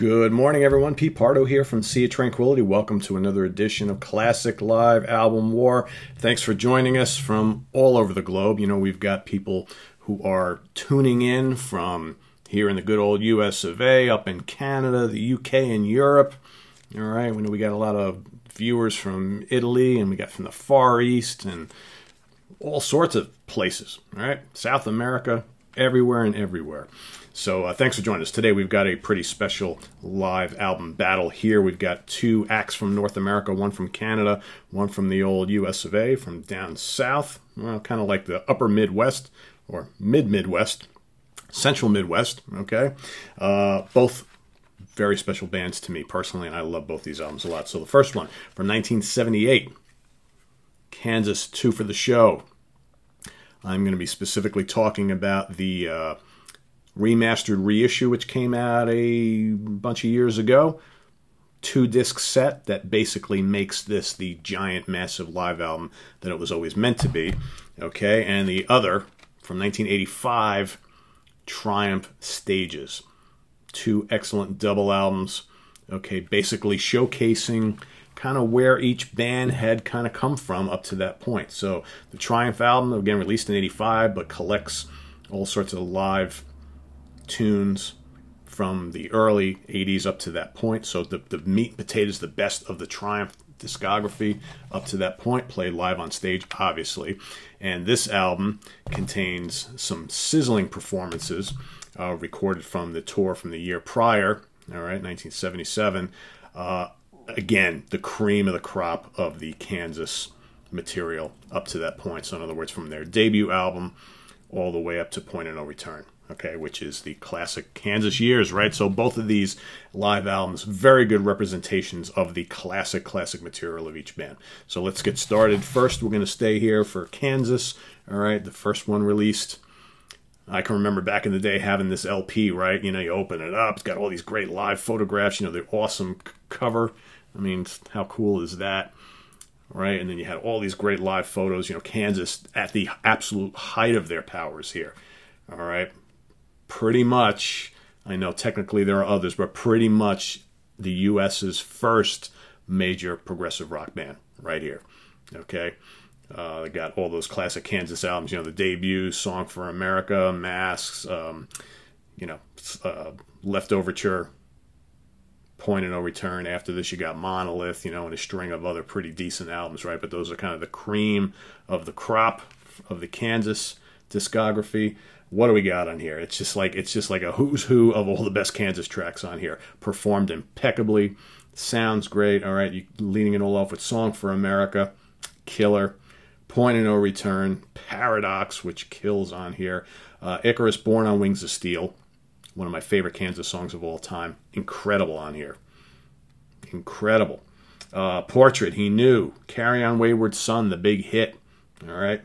Good morning, everyone. Pete Pardo here from Sea of Tranquility. Welcome to another edition of Classic Live Album War. Thanks for joining us from all over the globe. You know, we've got people who are tuning in from here in the good old US of A, up in Canada, the UK, and Europe. All right, we know we got a lot of viewers from Italy, and we got from the Far East, and all sorts of places. All right, South America, everywhere and everywhere. So uh, thanks for joining us. Today we've got a pretty special live album battle here. We've got two acts from North America, one from Canada, one from the old US of A, from down south, well, kind of like the upper Midwest or mid Midwest, central Midwest, okay? Uh, both very special bands to me personally, and I love both these albums a lot. So the first one from 1978, Kansas 2 for the Show. I'm going to be specifically talking about the uh, remastered reissue, which came out a bunch of years ago. Two disc set that basically makes this the giant, massive live album that it was always meant to be. Okay, and the other from 1985, Triumph Stages. Two excellent double albums. Okay, basically showcasing kind of where each band had kind of come from up to that point. So the Triumph album, again released in 85, but collects all sorts of live tunes from the early 80s up to that point. So the, the meat and potatoes, the best of the Triumph discography up to that point, played live on stage, obviously. And this album contains some sizzling performances uh, recorded from the tour from the year prior, all right, 1977. Uh, again, the cream of the crop of the Kansas material up to that point. So, in other words, from their debut album all the way up to Point of No Return okay, which is the classic Kansas years, right? So both of these live albums, very good representations of the classic, classic material of each band. So let's get started. First, we're going to stay here for Kansas, all right, the first one released. I can remember back in the day having this LP, right? You know, you open it up, it's got all these great live photographs, you know, the awesome cover. I mean, how cool is that? Right? And then you had all these great live photos, you know, Kansas at the absolute height of their powers here. All right pretty much, I know technically there are others, but pretty much the U.S.'s first major progressive rock band right here. Okay. Uh, got all those classic Kansas albums, you know, the debut, Song for America, Masks, um, you know, uh, Leftoverture, Point of No Return. After this, you got Monolith, you know, and a string of other pretty decent albums, right? But those are kind of the cream of the crop of the Kansas discography what do we got on here? It's just like it's just like a who's who of all the best Kansas tracks on here. Performed impeccably, sounds great. All right, you it all off with "Song for America," killer. Point of No Return, Paradox, which kills on here. Uh, Icarus, Born on Wings of Steel, one of my favorite Kansas songs of all time. Incredible on here. Incredible. Uh, Portrait, he knew. Carry on Wayward Son, the big hit. All right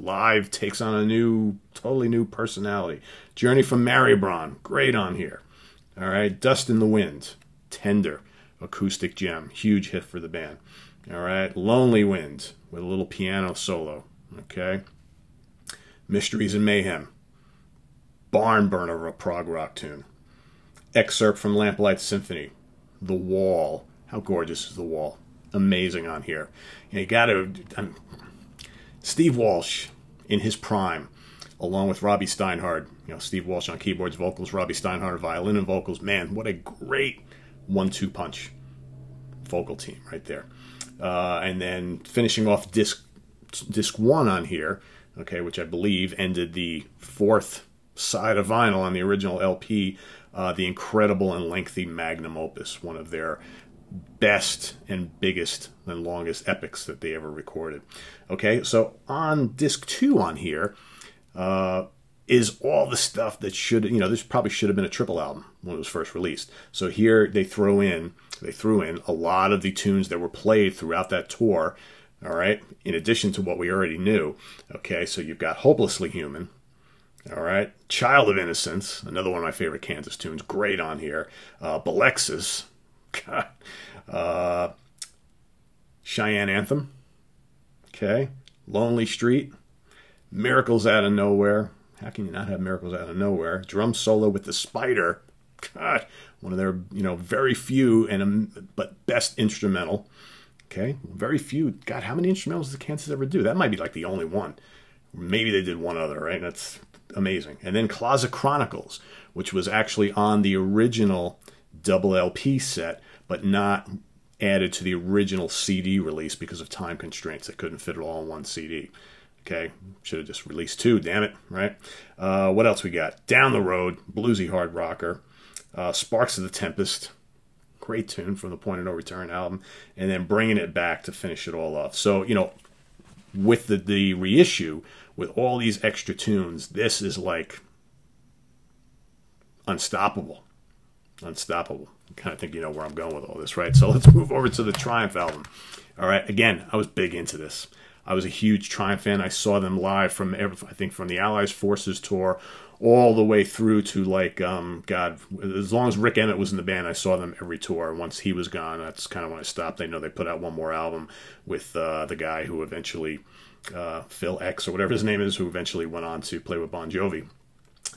live takes on a new, totally new personality. Journey from Mariabronn, great on here. All right, Dust in the Wind, tender, acoustic gem, huge hit for the band. All right, Lonely Wind with a little piano solo. Okay, Mysteries and Mayhem, barn burner of a prog rock tune. Excerpt from Lamplight Symphony, The Wall. How gorgeous is The Wall? Amazing on here. You, know, you got to. Steve Walsh in his prime, along with Robby Steinhardt. You know, Steve Walsh on keyboards, vocals, Robby Steinhardt violin and vocals. Man, what a great one-two punch vocal team right there. Uh, and then finishing off disc disc one on here, okay, which I believe ended the fourth side of vinyl on the original LP. Uh, the incredible and lengthy magnum opus, one of their best and biggest and longest epics that they ever recorded. Okay, so on disc two on here uh, is all the stuff that should, you know, this probably should have been a triple album when it was first released. So here they throw in, they threw in a lot of the tunes that were played throughout that tour. All right, in addition to what we already knew. Okay, so you've got Hopelessly Human. All right, Child of Innocence, another one of my favorite Kansas tunes, great on here. Uh, Belexes, God. Uh, Cheyenne Anthem. Okay. Lonely Street. Miracles Out of Nowhere. How can you not have Miracles Out of Nowhere? Drum solo with the Spider. God, one of their you know very few and um, but best instrumental. Okay, very few. God, how many instrumentals did Kansas ever do? That might be like the only one. Maybe they did one other, right? That's amazing. And then Closet Chronicles, which was actually on the original double LP set, but not added to the original CD release because of time constraints. They couldn't fit it all on one CD. Okay, should have just released two. Damn it, right? Uh, what else we got? Down the road, bluesy hard rocker, uh, Sparks of the Tempest, great tune from the Point of No Return album, and then bringing it back to finish it all off. So you know, with the the reissue, with all these extra tunes, this is like unstoppable, unstoppable. I kind of think you know where I'm going with all this, right? So let's move over to the Triumph album. All right, again, I was big into this. I was a huge Triumph fan. I saw them live from I think from the Allied Forces tour all the way through to like um, God. As long as Rik Emmett was in the band, I saw them every tour. Once he was gone, that's kind of when I stopped. I know they put out one more album with uh, the guy who eventually uh, Phil X or whatever his name is, who eventually went on to play with Bon Jovi.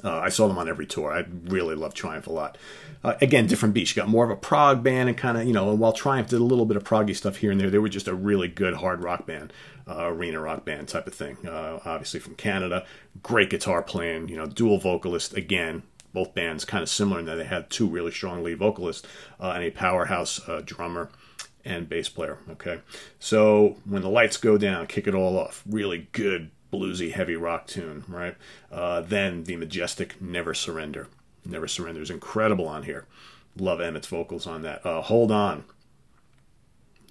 Uh, I saw them on every tour. I really love Triumph a lot. Uh, again, different beats. You got more of a prog band and kind of, you know, while Triumph did a little bit of proggy stuff here and there, they were just a really good hard rock band, uh, arena rock band type of thing. Uh, obviously from Canada. Great guitar playing, you know, dual vocalist. Again, both bands kind of similar in that they had two really strong lead vocalists uh, and a powerhouse uh, drummer and bass player. Okay. So when the lights go down, kick it all off. Really good bluesy heavy rock tune, right? Uh, then the majestic Never Surrender. Never Surrender is incredible on here. Love Emmett's vocals on that. Uh, Hold On.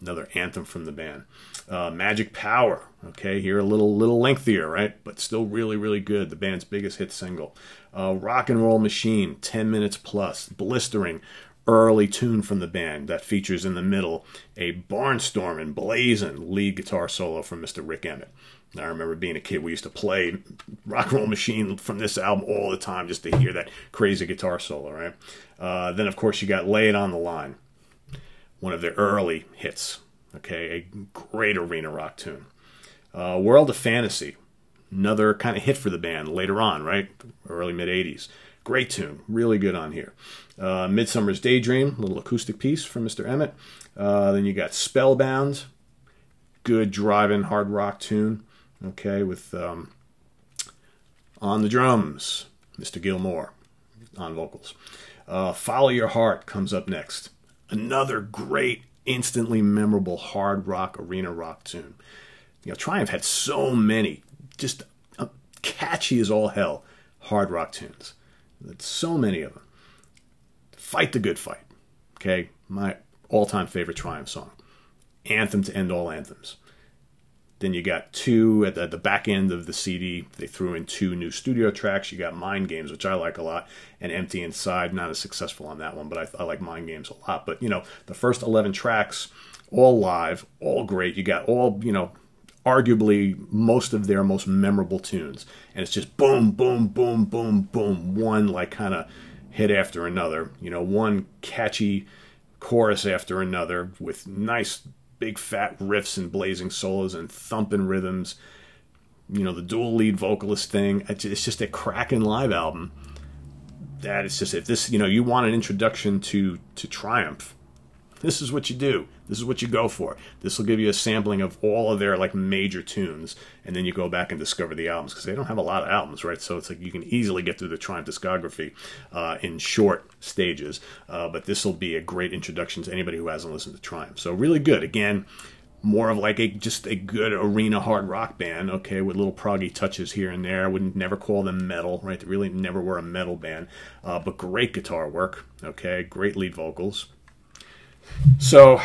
Another anthem from the band. Uh, Magic Power. Okay, here a little little lengthier, right? But still really really good. The band's biggest hit single. Uh, Rock and Roll Machine, 10 minutes plus. Blistering early tune from the band that features in the middle a barnstorming, blazing lead guitar solo from Mr. Rik Emmett. I remember being a kid, we used to play Rock and Roll Machine from this album all the time just to hear that crazy guitar solo, right? Uh, then, of course, you got Lay It On the Line, one of their early hits, okay? A great arena rock tune. Uh, World of Fantasy, another kind of hit for the band later on, right? Early mid 80s. Great tune, really good on here. Uh, Midsummer's Daydream, little acoustic piece from Mr. Emmett. Uh, then you got Spellbound, good driving hard rock tune okay, with um, on the drums, Mr. Gil Moore on vocals. Uh, Follow Your Heart comes up next. Another great, instantly memorable hard rock, arena rock tune. You know, Triumph had so many, just uh, catchy as all hell, hard rock tunes. So many of them. Fight the Good Fight, okay, my all time favorite Triumph song. Anthem to end all anthems. Then you got two at the, at the, back end of the CD. They threw in two new studio tracks. You got Mind Games, which I like a lot, and Empty Inside. Not as successful on that one, but I, I like Mind Games a lot. But you know, the first eleven tracks, all live, all great. You got all you know, arguably most of their most memorable tunes, and it's just boom, boom, boom, boom, boom, one like kind of hit after another. You know, one catchy chorus after another with nice big fat riffs and blazing solos and thumping rhythms. You know, the dual lead vocalist thing. It's just a cracking live album. That is just if this, you know, you want an introduction to to Triumph, this is what you do. This is what you go for. This will give you a sampling of all of their like major tunes, and then you go back and discover the albums because they don't have a lot of albums, right? So it's like you can easily get through the Triumph discography uh, in short stages. Uh, but this will be a great introduction to anybody who hasn't listened to Triumph. So really good. Again, more of like a just a good arena hard rock band, okay, with little proggy touches here and there. I wouldn't never call them metal, right? They really never were a metal band, uh, but great guitar work, okay, great lead vocals. So,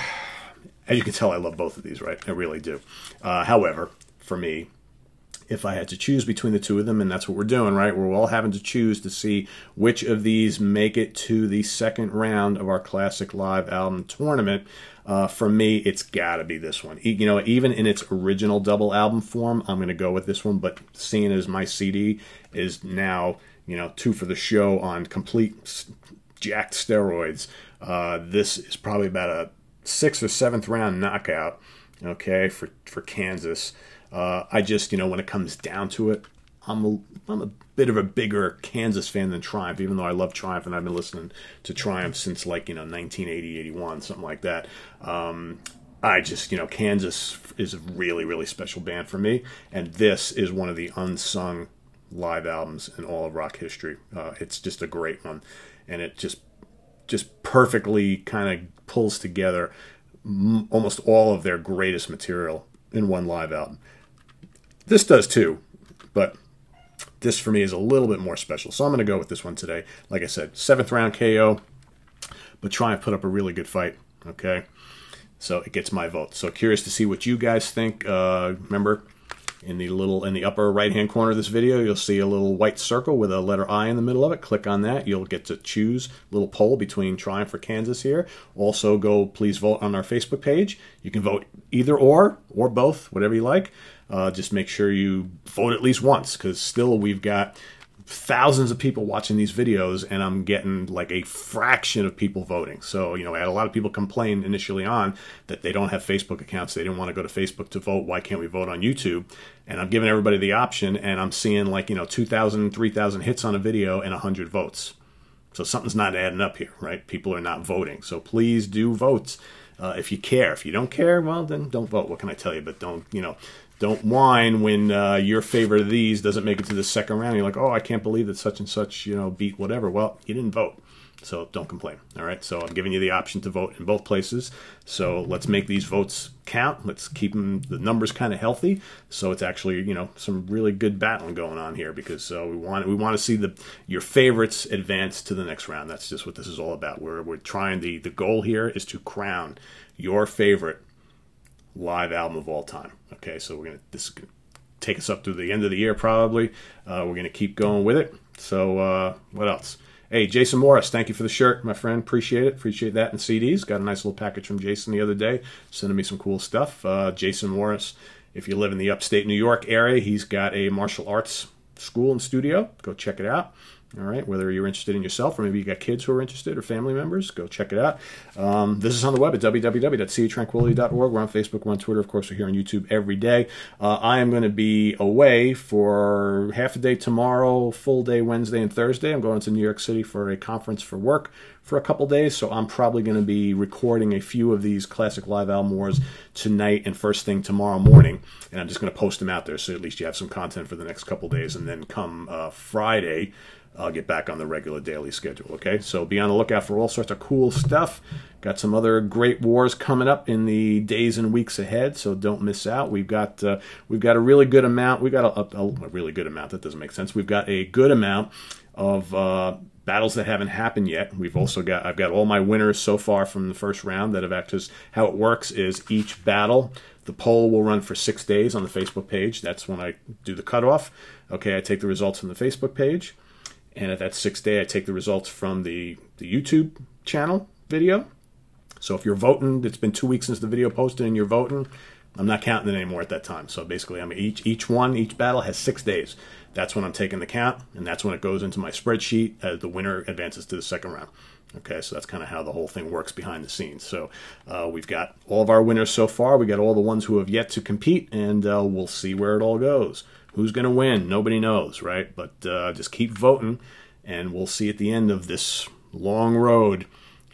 as you can tell, I love both of these, right? I really do. Uh, however, for me, if I had to choose between the two of them, and that's what we're doing, right? We're all having to choose to see which of these make it to the second round of our classic live album tournament. Uh, for me, it's got to be this one. You know, even in its original double album form, I'm going to go with this one. But seeing as my CD is now, you know, two for the show on complete jacked steroids, uh, this is probably about a sixth or seventh round knockout. Okay, for for Kansas. Uh, I just you know when it comes down to it, I'm a, I'm a bit of a bigger Kansas fan than Triumph, even though I love Triumph and I've been listening to Triumph since like, you know, 1980, 81, something like that. Um, I just, you know, Kansas is a really, really special band for me. And this is one of the unsung live albums in all of rock history. Uh, it's just a great one. And it just, just perfectly kind of pulls together m- almost all of their greatest material in one live album. This does too, but this for me is a little bit more special. So I'm going to go with this one today. Like I said, seventh round KO, but Triumph put up a really good fight. Okay. So it gets my vote. So curious to see what you guys think. Uh, remember, in the little in the upper right hand corner of this video, you'll see a little white circle with a letter I in the middle of it. Click on that. You'll get to choose little poll between trying for Kansas here. Also, go please vote on our Facebook page. You can vote either or or both, whatever you like. Uh, just make sure you vote at least once because still we've got thousands of people watching these videos and I'm getting like a fraction of people voting. So, you know, I had a lot of people complain initially on that they don't have Facebook accounts. They didn't want to go to Facebook to vote. Why can't we vote on YouTube? And I'm giving everybody the option and I'm seeing like, you know, 2,000, 3,000 hits on a video and 100 votes. So something's not adding up here, right? People are not voting. So please do vote uh, if you care. If you don't care, well, then don't vote. What can I tell you? But don't, you know, don't whine when uh, your favorite of these doesn't make it to the second round. You're like, oh, I can't believe that such and such, you know, beat whatever. Well, you didn't vote. So don't complain. All right. So I'm giving you the option to vote in both places. So let's make these votes count. Let's keep them, the numbers kind of healthy. So it's actually you know some really good battling going on here because uh, we want we want to see the your favorites advance to the next round. That's just what this is all about. We're we're trying the the goal here is to crown your favorite live album of all time. Okay, so we're gonna this is gonna take us up to the end of the year probably. Uh, we're gonna keep going with it. So uh, what else? Hey, Jason Morris, thank you for the shirt, my friend. Appreciate it. Appreciate that and CDs. Got a nice little package from Jason the other day, sending me some cool stuff. Uh, Jason Morris, if you live in the upstate New York area, he's got a martial arts school and studio. Go check it out. All right, whether you're interested in yourself or maybe you got kids who are interested or family members, go check it out. Um, this is on the web at www.seatranquility.org. We're on Facebook, we're on Twitter, of course, we're here on YouTube every day. Uh, I am going to be away for half a day tomorrow, full day Wednesday and Thursday. I'm going to New York City for a conference for work for a couple days, so I'm probably going to be recording a few of these classic live wars tonight and first thing tomorrow morning, and I'm just going to post them out there so at least you have some content for the next couple days, and then come uh, Friday. I'll get back on the regular daily schedule. Okay, so be on the lookout for all sorts of cool stuff. Got some other great wars coming up in the days and weeks ahead, so don't miss out. We've got uh, we've got a really good amount. We've got a, a, a, really good amount. That doesn't make sense. We've got a good amount of uh, battles that haven't happened yet. We've also got I've got all my winners so far from the first round that have actually how it works is each battle the poll will run for six days on the Facebook page. That's when I do the cutoff. Okay, I take the results from the Facebook page. And at that sixth day, I take the results from the, the YouTube channel video. So if you're voting, it's been two weeks since the video posted and you're voting, I'm not counting it anymore at that time. So basically, I mean, each each one, each battle has six days. That's when I'm taking the count, and that's when it goes into my spreadsheet as the winner advances to the second round. Okay, so that's kind of how the whole thing works behind the scenes. So uh, we've got all of our winners so far. We got all the ones who have yet to compete, and uh, we'll see where it all goes. Who's going to win? Nobody knows, right? But uh, just keep voting, and we'll see at the end of this long road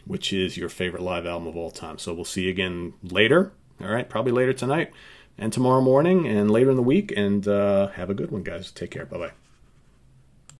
which is your favorite live album of all time. So we'll see you again later. All right, probably later tonight and tomorrow morning and later in the week. And uh, have a good one, guys. Take care. Bye bye.